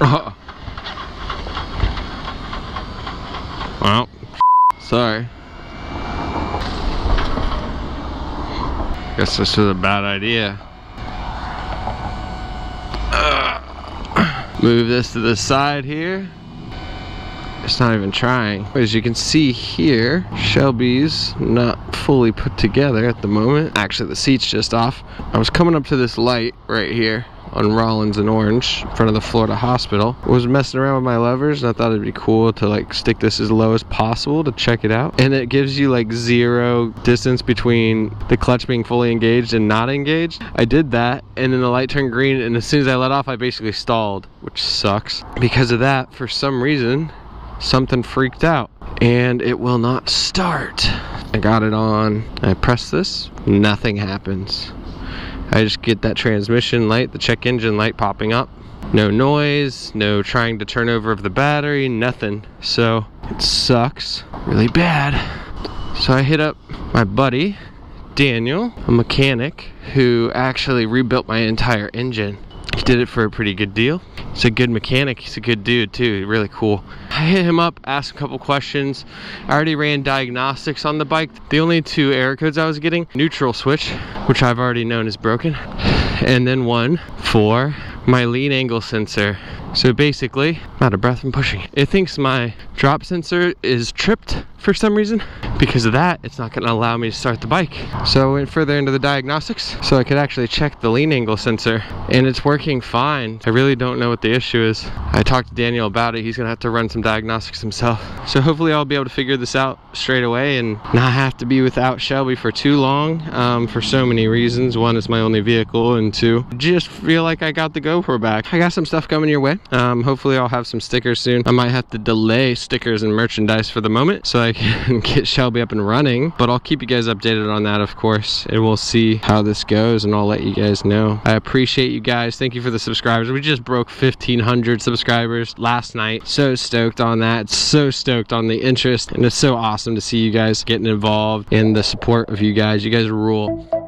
Oh. Well, sorry. Guess this was a bad idea. Uh, move this to the side here. It's not even trying. As you can see here, Shelby's not fully put together at the moment. Actually, the seat's just off. I was coming up to this light right here on Rollins and Orange in front of the Florida Hospital. I was messing around with my levers and I thought it'd be cool to like stick this as low as possible to check it out. And it gives you like zero distance between the clutch being fully engaged and not engaged. I did that and then the light turned green and as soon as I let off I basically stalled, which sucks. Because of that, for some reason, something freaked out and it will not start. I got it on, I press this, nothing happens. I just get that transmission light, the check engine light popping up. No noise, no trying to turn over of the battery, nothing. So it sucks really bad. So I hit up my buddy, Daniel, a mechanic who actually rebuilt my entire engine. He did it for a pretty good deal. He's a good mechanic. He's a good dude too. Really cool. I hit him up, asked a couple questions. I already ran diagnostics on the bike. The only two error codes I was getting, neutral switch, which I've already known is broken, and then one for my lean angle sensor. So basically, I'm out of breath from pushing. It thinks my drop sensor is tripped for some reason. Because of that, it's not gonna allow me to start the bike. So I went further into the diagnostics so I could actually check the lean angle sensor and it's working fine. I really don't know what the issue is. I talked to Daniel about it. He's gonna have to run some diagnostics himself. So hopefully I'll be able to figure this out straight away and not have to be without Shelby for too long um, for so many reasons. One, it's my only vehicle and two, just feel like I got the GoPro back. I got some stuff coming your way. Um, hopefully I'll have some stickers soon. I might have to delay stickers and merchandise for the moment so I can get Shelby up and running. But I'll keep you guys updated on that, of course. And we'll see how this goes and I'll let you guys know. I appreciate you guys. Thank you for the subscribers. We just broke 1,500 subscribers last night. So stoked on that. So stoked on the interest. And it's so awesome to see you guys getting involved in the support of you guys. You guys rule.